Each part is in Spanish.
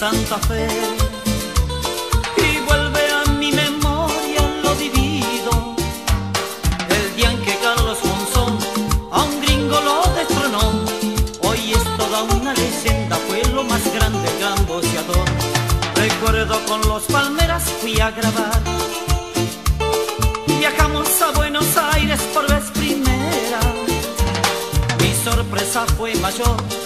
Fe. Y vuelve a mi memoria lo vivido. El día en que Carlos Monzón a un gringo lo destronó. Hoy es toda una leyenda, fue lo más grande, gran. Recuerdo con los palmeras fui a grabar. Viajamos a Buenos Aires por vez primera. Mi sorpresa fue mayor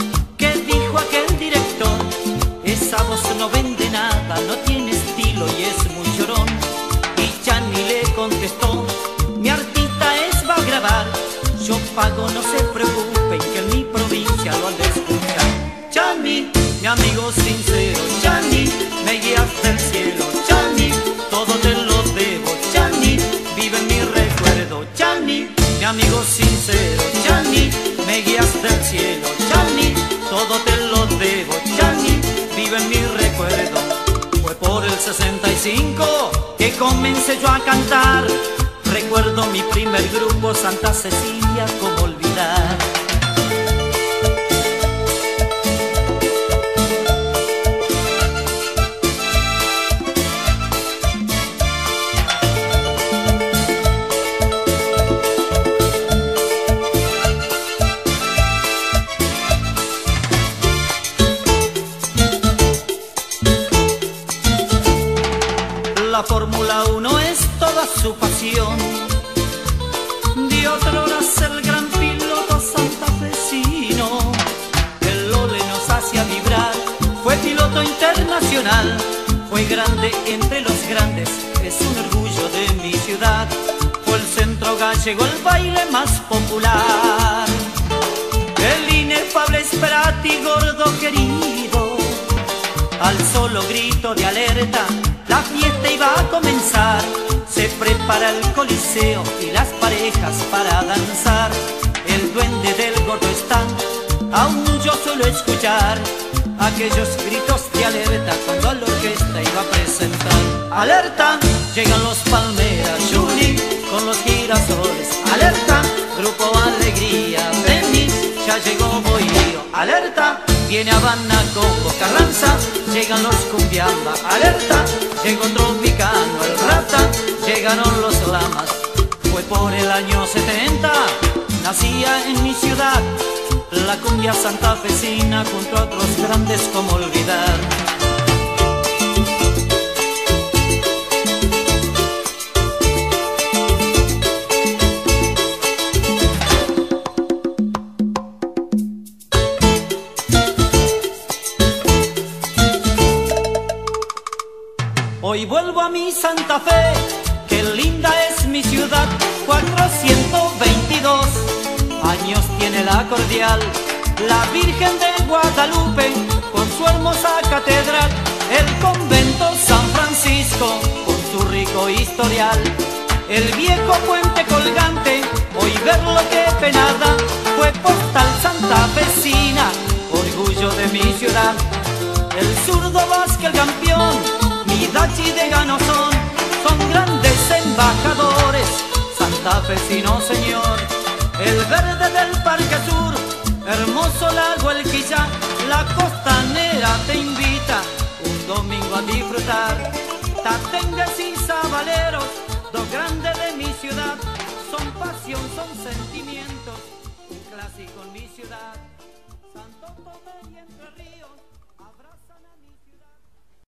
no se preocupen que en mi provincia lo han de. Chani, mi amigo sincero, Chani, me guiaste al cielo, Chani, todo te lo debo, Chani, vive en mi recuerdo, Chani, mi amigo sincero, Chani, me guiaste al cielo, Chani, todo te lo debo, Chani, vive en mi recuerdo. Fue por el 65 que comencé yo a cantar. Recuerdo mi primer grupo Santa Cecilia, como olvidar. La Fórmula 1 es toda su pasión. De otro horas el gran piloto santafesino. El Lole nos hacía vibrar. Fue piloto internacional. Fue grande entre los grandes. Es un orgullo de mi ciudad. Fue el centro gallego el baile más popular. El inefable Esperati gordo querido. Al solo grito de alerta, la fiesta iba a comenzar. Se prepara el coliseo y las parejas para danzar. El duende del gordo está, aún yo suelo escuchar aquellos gritos de alerta cuando la orquesta iba a presentar. Alerta, llegan los palmeras, Juli con los girasoles. Alerta, grupo Alegría, Denis, ya llegó Bohío. Alerta, viene Habana Coco Carranza, llegan los cumbiamba. Alerta, llegó Rata, llegaron los Lamas. Fue por el año 70, nacía en mi ciudad la cumbia santafesina junto a otros grandes como olvidar. Hoy vuelvo a mi Santa Fe, que linda es mi ciudad, 422 años tiene la cordial, la Virgen de Guadalupe, con su hermosa catedral, el convento San Francisco, con su rico historial, el viejo puente colgante, hoy verlo que penada, fue postal santafesina, orgullo de mi ciudad, el zurdo Vázquez el campeón, santafesino señor. El verde del Parque Sur, hermoso lago El Quilla, la costanera te invita un domingo a disfrutar. Tatengues y Sabaleros, dos grandes de mi ciudad, son pasión, son sentimientos, un clásico en mi ciudad. Santo Tomé y Entre Ríos, abraza.